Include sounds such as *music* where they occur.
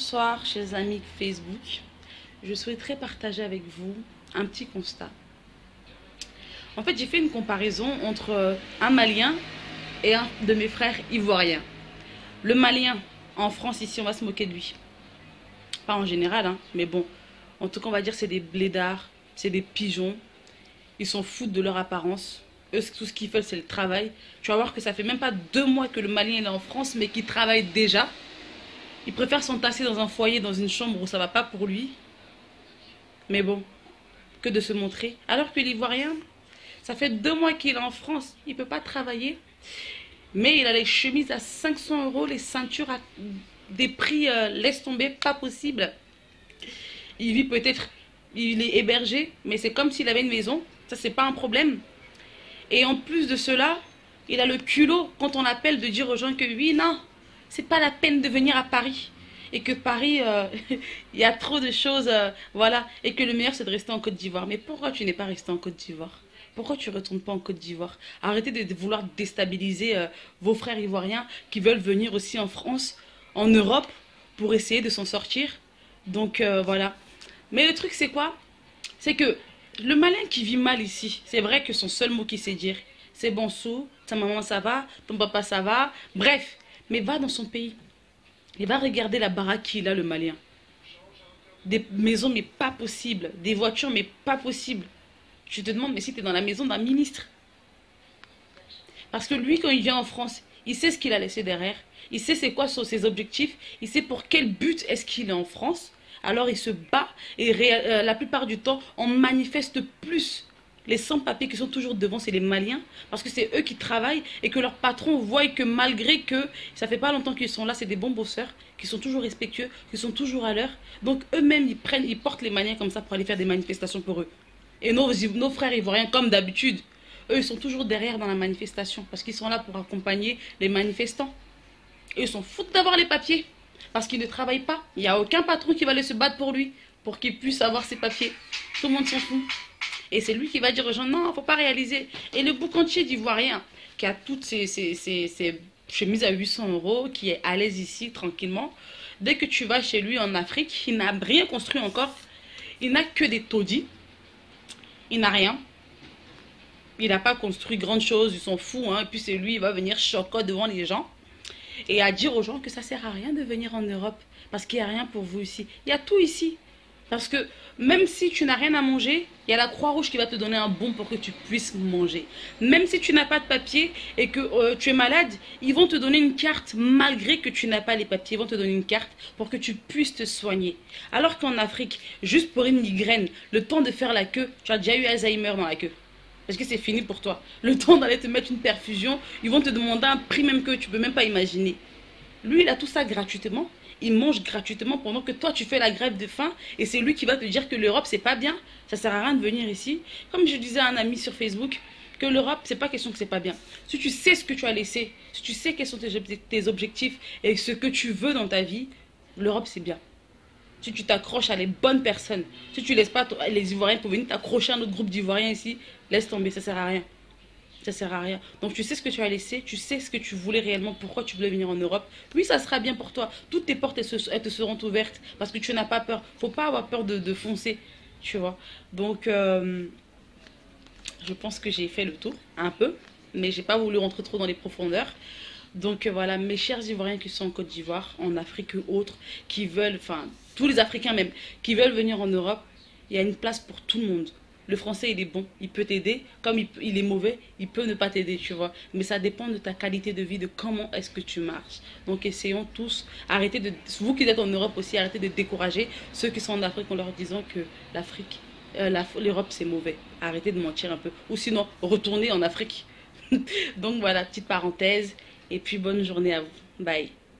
Bonsoir chers amis Facebook. Je souhaiterais partager avec vous un petit constat. En fait, j'ai fait une comparaison entre un Malien et un de mes frères ivoiriens. Le Malien, en France, ici, on va se moquer de lui. Pas en général, hein, mais bon. En tout cas, on va dire c'est des blédards, c'est des pigeons. Ils s'en foutent de leur apparence. Eux, tout ce qu'ils veulent, c'est le travail. Tu vas voir que ça fait même pas deux mois que le Malien est en France, mais qu'il travaille déjà. Il préfère s'entasser dans un foyer, dans une chambre où ça va pas pour lui. Mais bon, que de se montrer. Alors que l'Ivoirien, ça fait deux mois qu'il est en France. Il peut pas travailler. Mais il a les chemises à 500 euros, les ceintures à des prix, euh, laisse tomber, pas possible. Il vit peut-être, il est hébergé, mais c'est comme s'il avait une maison. Ça, c'est pas un problème. Et en plus de cela, il a le culot, quand on l'appelle, de dire aux gens que oui, non, c'est pas la peine de venir à Paris. Et que Paris, euh, *laughs* il y a trop de choses, euh, voilà. Et que le meilleur, c'est de rester en Côte d'Ivoire. Mais pourquoi tu n'es pas resté en Côte d'Ivoire? Pourquoi tu ne retournes pas en Côte d'Ivoire? Arrêtez de vouloir déstabiliser euh, vos frères ivoiriens qui veulent venir aussi en France, en Europe, pour essayer de s'en sortir. Donc, voilà. Mais le truc, c'est quoi? C'est que le malin qui vit mal ici, c'est vrai que son seul mot qu'il sait dire, c'est bon sou, ta maman ça va, ton papa ça va, bref, mais va dans son pays. Et va regarder la baraque qu'il a, le Malien. Des maisons, mais pas possible. Des voitures, mais pas possible. Je te demande, mais si tu es dans la maison d'un ministre. Parce que lui, quand il vient en France, il sait ce qu'il a laissé derrière. Il sait c'est quoi ses objectifs. Il sait pour quel but est-ce qu'il est en France. Alors il se bat et euh, la plupart du temps, on manifeste plus les sans-papiers qui sont toujours devant, c'est les Maliens, parce que c'est eux qui travaillent et que leurs patrons voient que malgré que ça fait pas longtemps qu'ils sont là, c'est des bons bosseurs, qui sont toujours respectueux, qui sont toujours à l'heure. Donc eux-mêmes, ils prennent, ils portent les Maliens comme ça pour aller faire des manifestations pour eux. Et nos, nos frères ivoiriens, comme d'habitude, eux, ils sont toujours derrière dans la manifestation, parce qu'ils sont là pour accompagner les manifestants. Et ils s'en foutent d'avoir les papiers, parce qu'ils ne travaillent pas. Il n'y a aucun patron qui va aller se battre pour lui, pour qu'il puisse avoir ses papiers. Tout le monde s'en fout. Et c'est lui qui va dire aux gens, non, il ne faut pas réaliser. Et le boucantier d'ivoirien, qui a toutes ses, chemises à 800 euros, qui est à l'aise ici, tranquillement, dès que tu vas chez lui en Afrique, il n'a rien construit encore. Il n'a que des taudis. Il n'a rien. Il n'a pas construit grand chose, ils sont fous. Hein. Et puis c'est lui, il va venir choquer devant les gens. Et à dire aux gens que ça sert à rien de venir en Europe. Parce qu'il n'y a rien pour vous ici. Il y a tout ici. Parce que même si tu n'as rien à manger, il y a la Croix-Rouge qui va te donner un bon pour que tu puisses manger. Même si tu n'as pas de papier et que euh, tu es malade, ils vont te donner une carte malgré que tu n'as pas les papiers. Ils vont te donner une carte pour que tu puisses te soigner. Alors qu'en Afrique, juste pour une migraine, le temps de faire la queue, tu as déjà eu Alzheimer dans la queue. Parce que c'est fini pour toi? Le temps d'aller te mettre une perfusion, ils vont te demander un prix même que tu peux même pas imaginer. Lui, il a tout ça gratuitement il mange gratuitement pendant que toi tu fais la grève de faim et c'est lui qui va te dire que l'Europe c'est pas bien, ça sert à rien de venir ici. Comme je disais à un ami sur Facebook, que l'Europe c'est pas question que c'est pas bien. Si tu sais ce que tu as laissé, si tu sais quels sont tes objectifs et ce que tu veux dans ta vie, l'Europe c'est bien. Si tu t'accroches à les bonnes personnes, si tu laisses pas les Ivoiriens pour venir t'accrocher à un autre groupe d'Ivoiriens ici, laisse tomber, ça sert à rien ça sert à rien. Donc tu sais ce que tu as laissé, tu sais ce que tu voulais réellement, pourquoi tu voulais venir en Europe. Oui, ça sera bien pour toi. Toutes tes portes, elles, te seront ouvertes parce que tu n'as pas peur. faut pas avoir peur de, foncer, tu vois. Donc, euh, je pense que j'ai fait le tour, un peu, mais j'ai pas voulu rentrer trop dans les profondeurs. Donc euh, voilà, mes chers Ivoiriens qui sont en Côte d'Ivoire, en Afrique ou autres, qui veulent, enfin, tous les Africains même, qui veulent venir en Europe, il y a une place pour tout le monde. Le français, il est bon, il peut t'aider. Comme il, est mauvais, il peut ne pas t'aider, tu vois. Mais ça dépend de ta qualité de vie, de comment est-ce que tu marches. Donc, essayons tous, arrêtez de, vous qui êtes en Europe aussi, arrêtez de décourager ceux qui sont en Afrique en leur disant que l'Afrique, euh, l'Europe, c'est mauvais. Arrêtez de mentir un peu. Ou sinon, retournez en Afrique. *laughs* Donc, voilà, petite parenthèse. Et puis, bonne journée à vous. Bye.